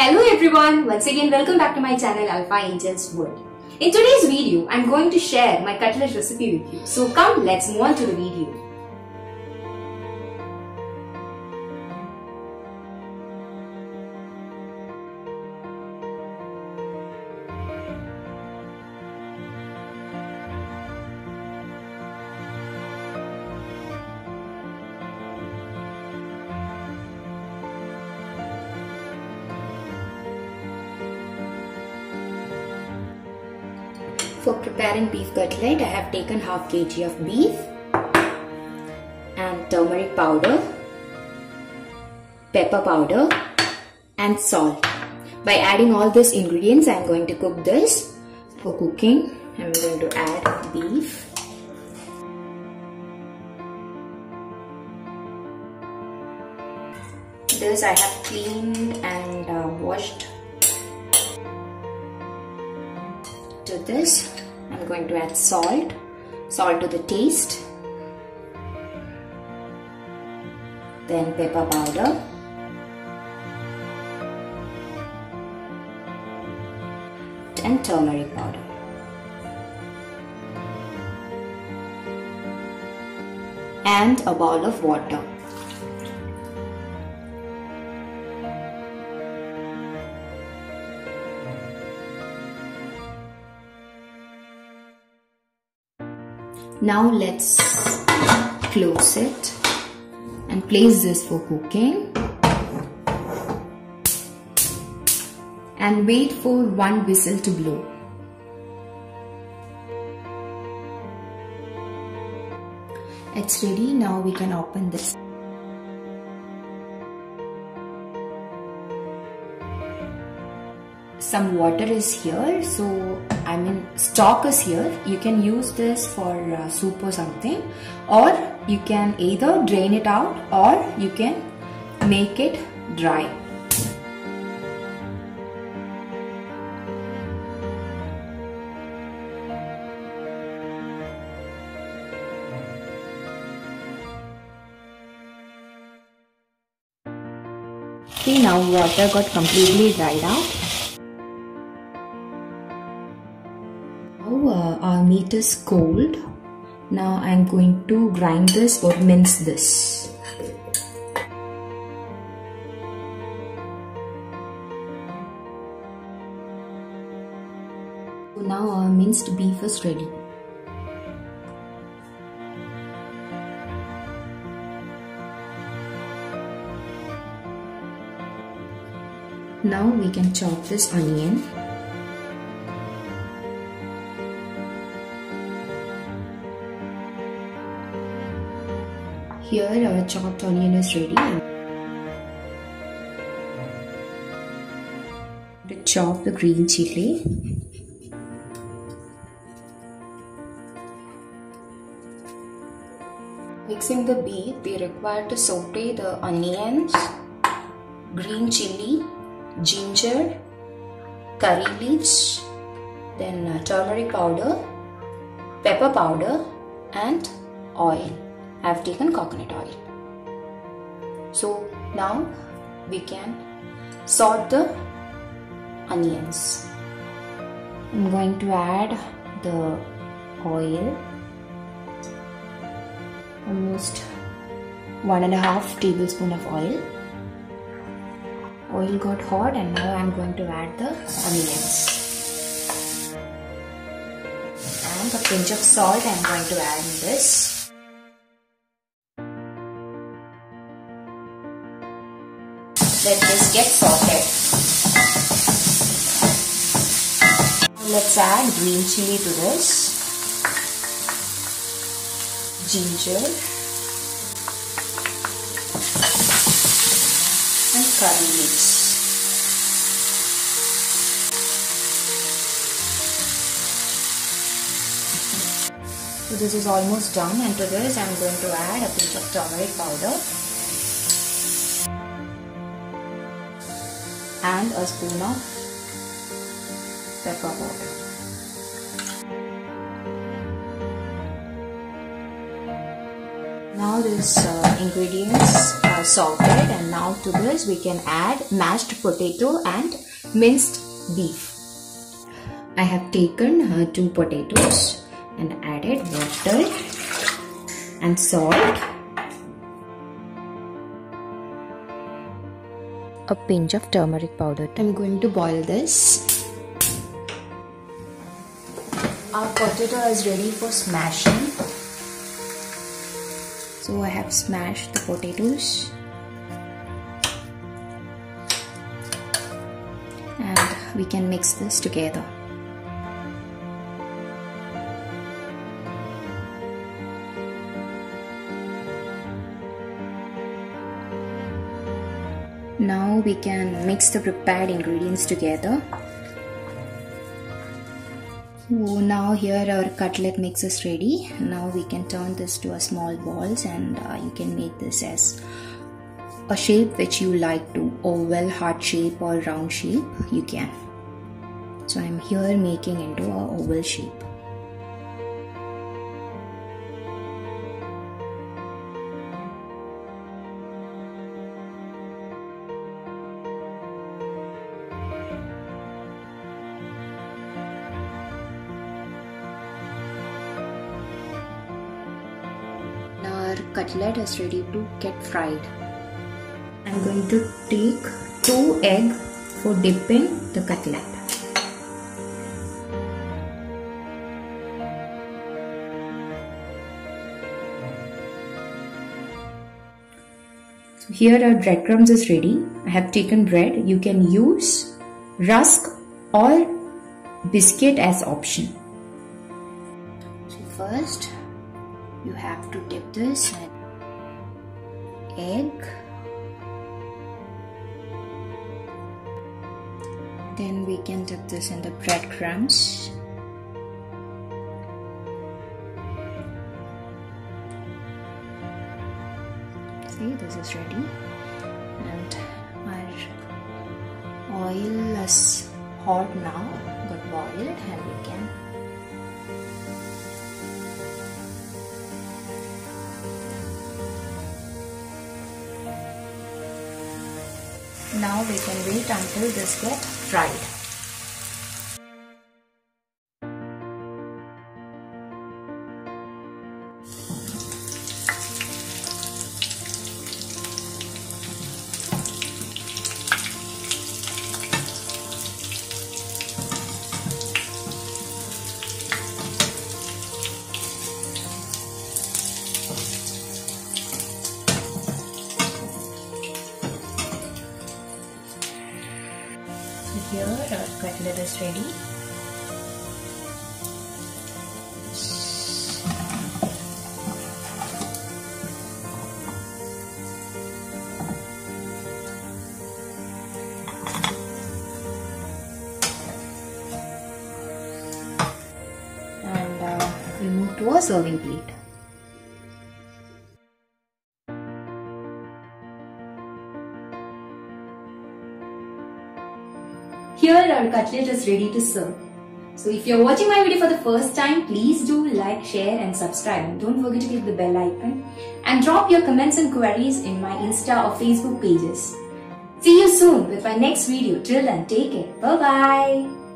Hello everyone, once again welcome back to my channel Alpha Angels World. In today's video, I'm going to share my cutlet recipe with you. So come, let's move on to the video. For preparing beef cutlet, I have taken half kg of beef and turmeric powder, pepper powder and salt. By adding all these ingredients, I am going to cook this. For cooking, I am going to add beef. This I have cleaned and uh, washed to this I'm going to add salt salt to the taste then pepper powder. And turmeric powder. And a bowl of water Now let's close it and place this for cooking and wait for one whistle to blow. It's ready now we can open this. Some water is here so I mean stock is here. You can use this for uh, soup or something or you can either drain it out or you can make it dry. See now water got completely dried out meat is cold. Now I am going to grind this or mince this. So now our minced beef is ready. Now we can chop this onion. Here our chopped onion is ready. To chop the green chili. Mixing the beef, we require to saute the onions, green chili, ginger, curry leaves, then uh, turmeric powder, pepper powder and oil. I have taken coconut oil. So now we can sort the onions. I'm going to add the oil almost one and a half tablespoon of oil. Oil got hot and now I'm going to add the onions. And a pinch of salt I'm going to add in this. Let this get sorted. Let's add green chili to this, ginger and curry leaves. So this is almost done and to this I am going to add a pinch of turmeric powder and a spoon of pepper powder. Now this uh, ingredients are salted and now to this we can add mashed potato and minced beef. I have taken uh, two potatoes and added water and salt. A pinch of turmeric powder. I'm going to boil this. Our potato is ready for smashing. So I have smashed the potatoes. And we can mix this together. Now we can mix the prepared ingredients together. So now here our cutlet mix is ready. Now we can turn this to a small balls and uh, you can make this as a shape which you like to oval, heart shape or round shape you can. So I'm here making into a oval shape. Our cutlet is ready to get fried. I'm going to take two egg for dipping the cutlet. So here our breadcrumbs is ready. I have taken bread. You can use rusk or biscuit as option. So first you have to this egg. Then we can dip this in the breadcrumbs. See this is ready. And our oil is hot now got boiled and we can Now we can wait until this get fried. Ready and uh, we move to a serving plate our cutlet is ready to serve. So if you're watching my video for the first time, please do like, share and subscribe. And don't forget to click the bell icon and drop your comments and queries in my Insta or Facebook pages. See you soon with my next video. Till then, take care. Bye-bye.